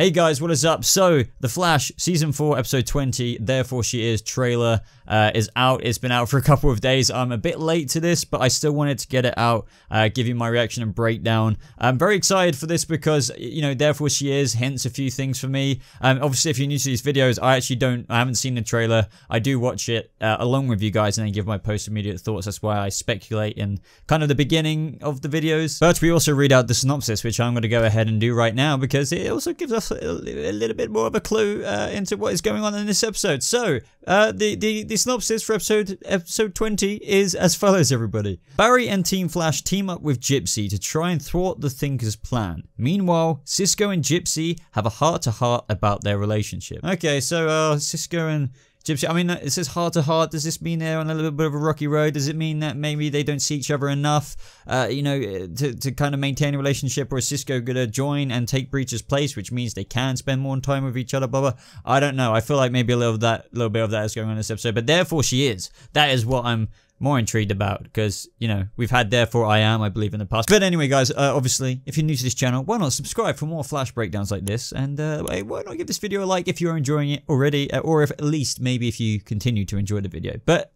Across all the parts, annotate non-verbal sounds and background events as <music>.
Hey guys, what is up? So, The Flash, Season 4, Episode 20, Therefore She Is trailer uh, is out. It's been out for a <laughs> couple of days. I'm a bit late to this, but I still wanted to get it out, uh, give you my reaction and breakdown. I'm very excited for this because, you know, Therefore She Is hints a few things for me. Um, obviously, if you're new to these videos, I actually don't, I haven't seen the trailer. I do watch it uh, along with you guys and then give my post-immediate thoughts. That's why I speculate in kind of the beginning of the videos. But we also read out the synopsis, which I'm going to go ahead and do right now because it also gives us a, little bit more of a clue uh, into what is going on in this episode. So, uh, the, the, the synopsis for episode episode 20 is as follows, everybody. Barry and Team Flash team up with Gypsy to try and thwart the Thinker's plan. Meanwhile, Cisco and Gypsy have a heart-to-heart -heart about their relationship. Okay, so uh, Cisco and Gypsy, I mean, it says heart to heart. Does this mean they're on a little bit of a rocky road? Does it mean that maybe they don't see each other enough, uh, you know, to, to kind of maintain a relationship? Or is Cisco going to join and take Breach's place, which means they can spend more time with each other, blah, blah? I don't know. I feel like maybe a little of that, little bit of that is going on in this episode, but therefore she is. That is what I'm more intrigued about because, you know, we've had Therefore I Am, I believe, in the past. But anyway, guys, uh, obviously, if you're new to this channel, why not subscribe for more Flash breakdowns like this? And uh, why not give this video a like if you're enjoying it already, uh, or if at least maybe if you continue to enjoy the video. But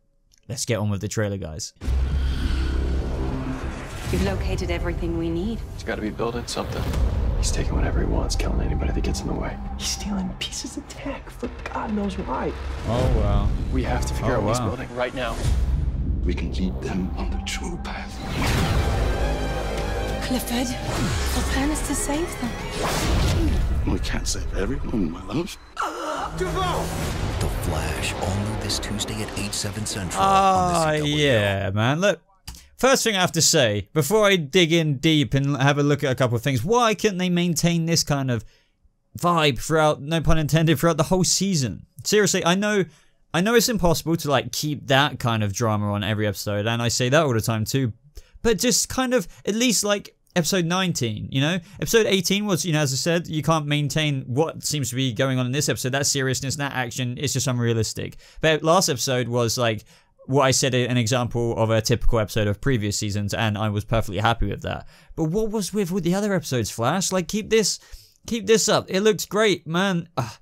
let's get on with the trailer, guys. You've located everything we need. He's got to be building something. He's taking whatever he wants, killing anybody that gets in the way. He's stealing pieces of tech for God knows why. Oh, wow. We have to figure oh, out what he's building right now. We can lead them on the true path. Clifford, our plan is to save them. We can't save everyone, my love. The Flash, all new this Tuesday at 8, 7 Central. Ah, on the CW. yeah, man. Look, first thing I have to say, before I dig in deep and have a look at a couple of things, why couldn't they maintain this kind of vibe throughout, no pun intended, throughout the whole season? Seriously, I know I know it's impossible to like keep that kind of drama on every episode, and I say that all the time too. But just kind of at least like episode 19, you know? Episode 18 was, you know, as I said, you can't maintain what seems to be going on in this episode. That seriousness, that action, it's just unrealistic. But last episode was like what I said an example of a typical episode of previous seasons, and I was perfectly happy with that. But what was with the other episodes, Flash? Like keep this keep this up. It looks great, man. Ugh.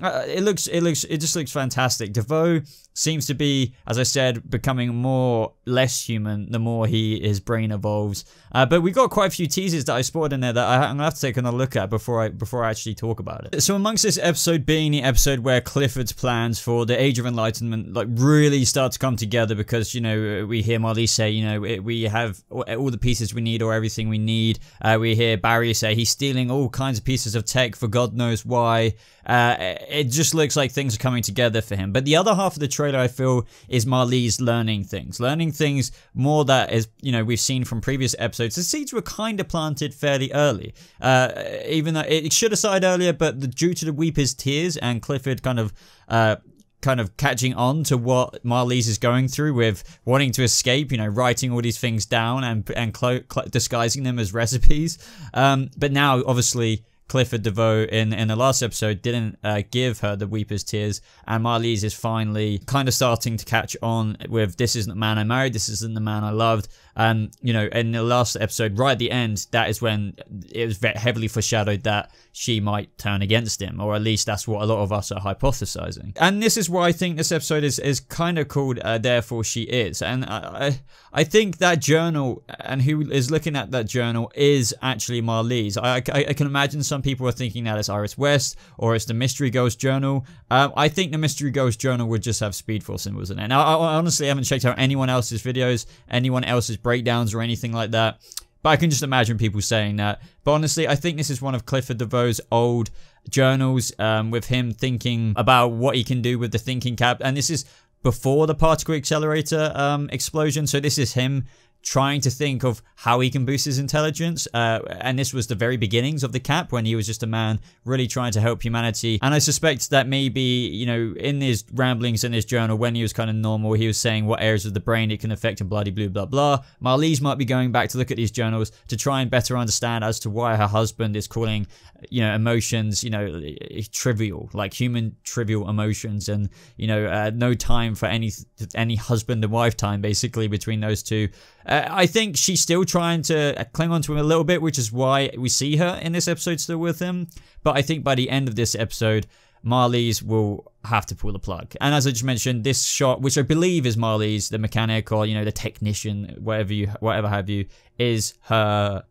Uh, it looks, it looks, it just looks fantastic. DeVoe seems to be, as I said, becoming more less human the more he his brain evolves. Uh, but we got quite a few teasers that I spotted in there that I, am gonna have to take another look at before I before I actually talk about it. So amongst this episode being the episode where Clifford's plans for the Age of Enlightenment like really start to come together because you know we hear Marlize say you know we have all the pieces we need or everything we need. Uh, we hear Barry say he's stealing all kinds of pieces of tech for God knows why. Uh, it just looks like things are coming together for him. But the other half of the trailer, I feel, is Marley's learning things. Learning things more that is, you know, we've seen from previous episodes. The seeds were kind of planted fairly early. Uh, even though it should have started earlier, but the, due to the Weeper's tears and Clifford kind of... Uh, kind of catching on to what Marlize is going through with wanting to escape, you know, writing all these things down and and disguising them as recipes. Um, but now, obviously, Clifford DeVoe in, in the last episode didn't uh, give her the Weeper's Tears, and Marlize is finally kind of starting to catch on with this isn't the man I married, this isn't the man I loved. And, you know, in the last episode, right at the end, that is when it was very heavily foreshadowed that she might turn against him, or at least that's what a lot of us are hypothesizing. And this is why I think this episode is, is kind of called uh, Therefore She Is. And I, I think that journal, and who is looking at that journal, is actually Marlize. I, I, I can imagine some people are thinking that it's Iris West, or it's the Mystery Girls journal. Um, I think the Mystery Girls journal would just have Speed Force symbols in it. Now, I, I honestly haven't checked out anyone else's videos, anyone else's breakdowns or anything like that. But I can just imagine people saying that. But honestly, I think this is one of Clifford DeVoe's old journals um, with him thinking about what he can do with the thinking cap. And this is before the particle accelerator um, explosion. So this is him trying to think of how he can boost his intelligence. Uh, and this was the very beginnings of the cap when he was just a man really trying to help humanity. And I suspect that maybe, you know, in his ramblings in his journal, when he was kind of normal, he was saying what areas of the brain it can affect and bloody blah, blah, blah. Marlize might be going back to look at these journals to try and better understand as to why her husband is calling, you know, emotions, you know, trivial, like human trivial emotions and, you know, uh, no time for any, any husband and wife time basically between those two. Uh, I think she's still trying to uh, cling on to him a little bit, which is why we see her in this episode still with him. But I think by the end of this episode, Marlize will have to pull the plug. And as I just mentioned, this shot, which I believe is Marlize, the mechanic or you know the technician, whatever you whatever have you, is her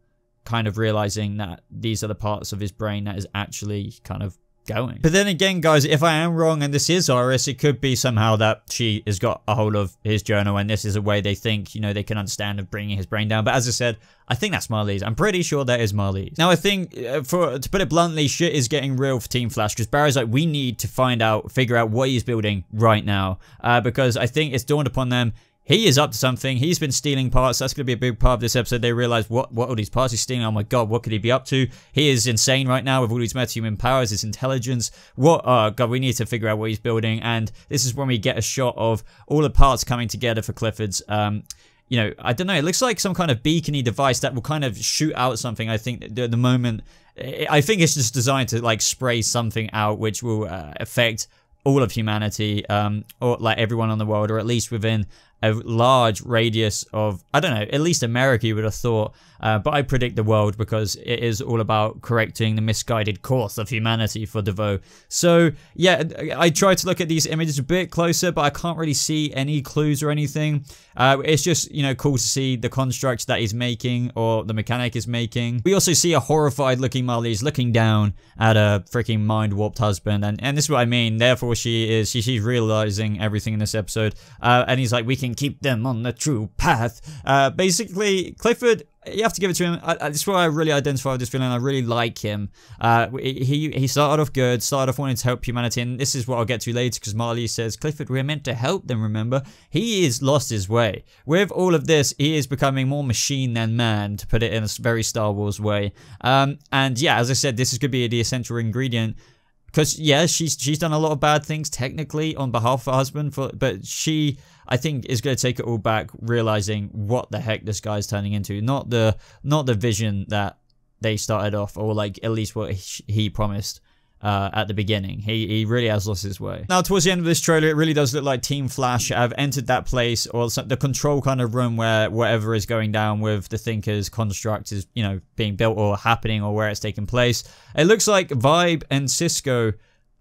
kind of realizing that these are the parts of his brain that is actually kind of going. But then again, guys, if I am wrong and this is Iris, it could be somehow that she has got a hold of his journal and this is a way they think, you know, they can understand of bringing his brain down. But as I said, I think that's Marley's. I'm pretty sure that is Marley's. Now, I think, uh, for to put it bluntly, shit is getting real for Team Flash because Barry's like, we need to find out, figure out what he's building right now. Uh, because I think it's dawned upon them he is up to something. He's been stealing parts. That's going to be a big part of this episode. They realize what what are these parts he's stealing? Oh my god, what could he be up to? He is insane right now with all these metahuman powers, his intelligence. What? Oh god, we need to figure out what he's building. And this is when we get a shot of all the parts coming together for Clifford's. Um, you know, I don't know. It looks like some kind of beacony device that will kind of shoot out something. I think at the moment, I think it's just designed to like spray something out, which will uh, affect all of humanity, um, or like everyone on the world, or at least within a large radius of, I don't know, at least America you would have thought, uh, but I predict the world because it is all about correcting the misguided course of humanity for DeVoe. So yeah, I tried to look at these images a bit closer, but I can't really see any clues or anything. Uh, it's just, you know, cool to see the construct that he's making or the mechanic is making. We also see a horrified looking Marlize looking down at a freaking mind warped husband. And, and this is what I mean. Therefore, she is, she, she's realizing everything in this episode. Uh, and he's like, we can keep them on the true path. Uh, basically, Clifford you have to give it to him. I, I, this is why I really identify with this villain. I really like him. Uh, he he started off good, started off wanting to help humanity, and this is what I'll get to later because Marlize says, Clifford, we're meant to help them, remember? He is lost his way. With all of this, he is becoming more machine than man, to put it in a very Star Wars way. Um, and yeah, as I said, this is going to be the essential ingredient because yeah, she's she's done a lot of bad things technically on behalf of her husband, for, but she I think is going to take it all back, realizing what the heck this guy's turning into. Not the not the vision that they started off, or like at least what he promised. Uh, at the beginning. He he really has lost his way. Now, towards the end of this trailer, it really does look like Team Flash have entered that place or the control kind of room where whatever is going down with the Thinkers construct is, you know, being built or happening or where it's taking place. It looks like Vibe and Cisco,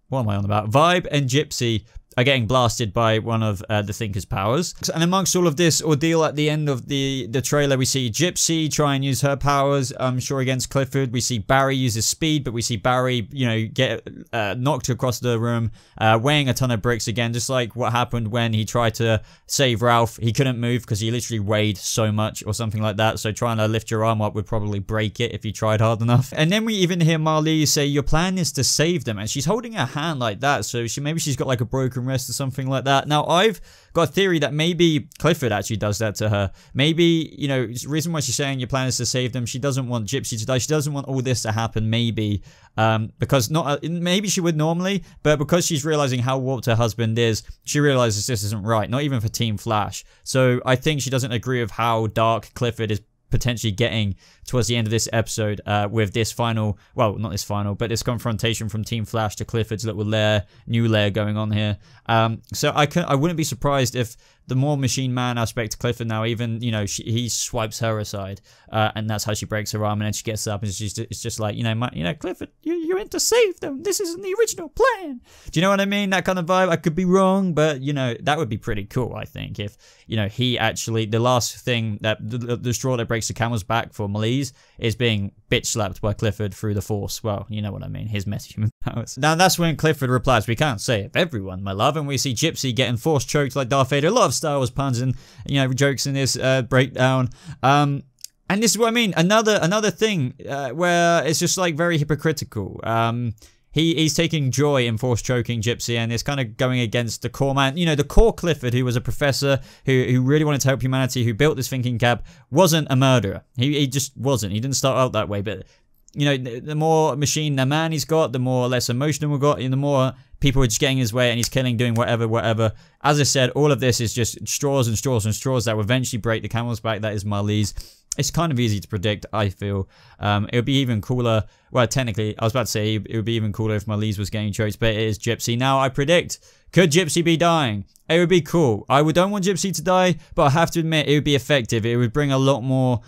what am I on about? Vibe and Gypsy are getting blasted by one of uh, the Thinker's powers. And amongst all of this ordeal at the end of the, the trailer, we see Gypsy try and use her powers, I'm sure, against Clifford. We see Barry use his speed, but we see Barry, you know, get uh, knocked across the room, uh, weighing a ton of bricks again, just like what happened when he tried to save Ralph. He couldn't move because he literally weighed so much or something like that. So trying to lift your arm up would probably break it if you tried hard enough. And then we even hear Marlize say, your plan is to save them. And she's holding her hand like that. So she maybe she's got like a broken wrist or something like that. Now, I've got a theory that maybe Clifford actually does that to her. Maybe, you know, the reason why she's saying your plan is to save them, she doesn't want Gypsy to die. She doesn't want all this to happen, maybe. Um, because not, uh, maybe she would normally, but because she's realizing how warped her husband is, she realizes this isn't right, not even for Team Flash. So I think she doesn't agree with how dark Clifford is potentially getting towards the end of this episode uh, with this final, well, not this final, but this confrontation from Team Flash to Clifford's little lair, new lair going on here. Um, so I can I wouldn't be surprised if the more machine man aspect to Clifford now, even you know she, he swipes her aside, uh, and that's how she breaks her arm, and then she gets up and she's it's just like you know my, you know Clifford, you in to save them. This isn't the original plan. Do you know what I mean? That kind of vibe. I could be wrong, but you know that would be pretty cool. I think if you know he actually the last thing that the, the straw that breaks the camel's back for Marlize is being bitch slapped by Clifford through the Force. Well, you know what I mean. His metahuman powers. Now that's when Clifford replies, "We can't save everyone, my love," and we see Gypsy getting force choked like Darth Vader. A lot of Star Wars puns and you know jokes in this uh, breakdown. Um, and this is what I mean. Another another thing uh, where it's just like very hypocritical. Um, he, he's taking joy in force choking Gypsy and it's kind of going against the core man. You know, the core Clifford, who was a professor who, who really wanted to help humanity, who built this thinking cap, wasn't a murderer. He, he just wasn't. He didn't start out that way. But, you know, the more machine the man he's got, the more less emotional we got, and the more people are just getting his way and he's killing, doing whatever, whatever. As I said, all of this is just straws and straws and straws that will eventually break the camel's back. That is Marlize. it's kind of easy to predict. I feel um, it would be even cooler. Well, technically, I was about to say it would be even cooler if Marlize was getting choked, but it is Gypsy. Now I predict could Gypsy be dying? It would be cool. I would don't want Gypsy to die, but I have to admit it would be effective. It would bring a lot more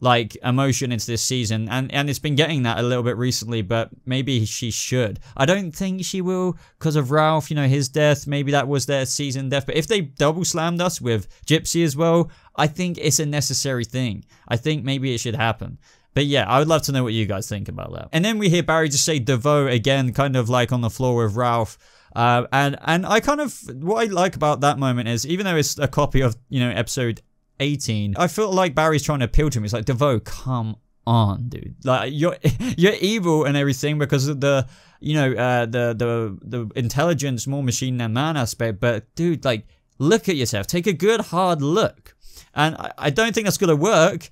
like emotion into this season and and it's been getting that a little bit recently but maybe she should i don't think she will because of ralph you know his death maybe that was their season death but if they double slammed us with gypsy as well i think it's a necessary thing i think maybe it should happen but yeah, I would love to know what you guys think about that. And then we hear Barry just say DeVoe again, kind of like on the floor with Ralph. Uh, and and I kind of what I like about that moment is even though it's a copy of you know episode 18. I feel like Barry's trying to appeal to him. It's like, DeVoe, come on, dude. Like you're <laughs> you're evil and everything because of the you know uh, the the the intelligence more machine than man aspect. But dude, like look at yourself. Take a good hard look. And I, I don't think that's gonna work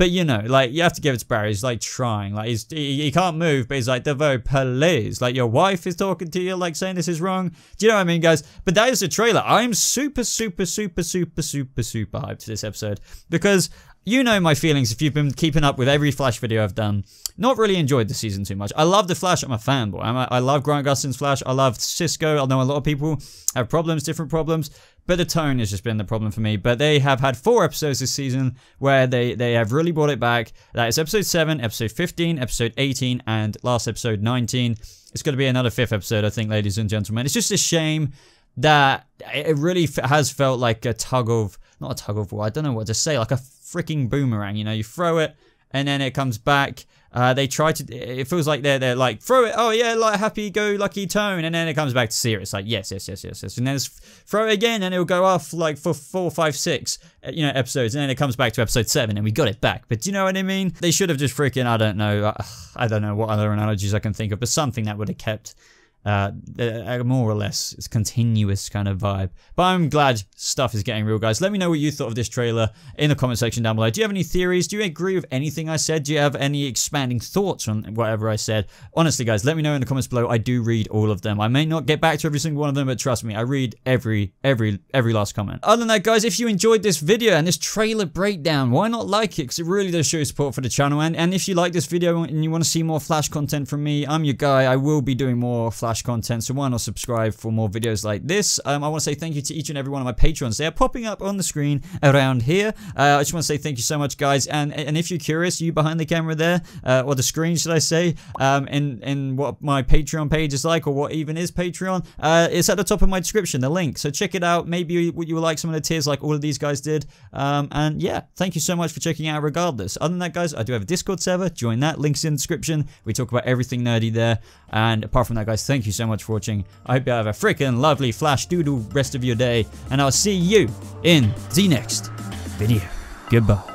but you know, like you have to give it to Barry. He's like trying, like he's he, he can't move, but he's like DeVoe, please. Like your wife is talking to you, like saying this is wrong. Do you know what I mean, guys? But that is the trailer. I'm super, super, super, super, super, super hyped for this episode because you know my feelings if you've been keeping up with every Flash video I've done. Not really enjoyed the season too much. I love the Flash. I'm a fanboy. I'm a, I love Grant Gustin's Flash. I love Cisco. I know a lot of people have problems, different problems. But the tone has just been the problem for me. But they have had four episodes this season where they, they have really brought it back. That is episode 7, episode 15, episode 18, and last episode 19. It's going to be another fifth episode, I think, ladies and gentlemen. It's just a shame that it really has felt like a tug of, not a tug of war, I don't know what to say, like a freaking boomerang. You know, you throw it and then it comes back uh, they try to. It feels like they're they're like throw it. Oh yeah, like happy go lucky tone, and then it comes back to serious. Like yes, yes, yes, yes, yes, and then throw it again, and it'll go off like for four, five, six, uh, you know, episodes, and then it comes back to episode seven, and we got it back. But do you know what I mean? They should have just freaking. I don't know. Uh, I don't know what other analogies I can think of, but something that would have kept uh, a more or less it's continuous kind of vibe. But I'm glad stuff is getting real, guys. Let me know what you thought of this trailer in the comment section down below. Do you have any theories? Do you agree with anything I said? Do you have any expanding thoughts on whatever I said? Honestly, guys, let me know in the comments below. I do read all of them. I may not get back to every single one of them, but trust me, I read every, every, every last comment. Other than that, guys, if you enjoyed this video and this trailer breakdown, why not like it? Because it really does show support for the channel. And, and if you like this video and you want to see more Flash content from me, I'm your guy. I will be doing more Flash Flash content, so why not subscribe for more videos like this? Um, I want to say thank you to each and every one of my patrons. They are popping up on the screen around here. Uh, I just want to say thank you so much, guys. And and if you're curious, you behind the camera there, uh, or the screen, should I say, um, in, in what my Patreon page is like, or what even is Patreon, uh, it's at the top of my description, the link. So check it out. Maybe you, you will like some of the tiers like all of these guys did. Um, and yeah, thank you so much for checking out regardless. Other than that, guys, I do have a Discord server. Join that. Links in the description. We talk about everything nerdy there. And apart from that, guys, thank you so much for watching. I hope you have a freaking lovely Flash Doodle rest of your day. And I'll see you in the next video. Goodbye.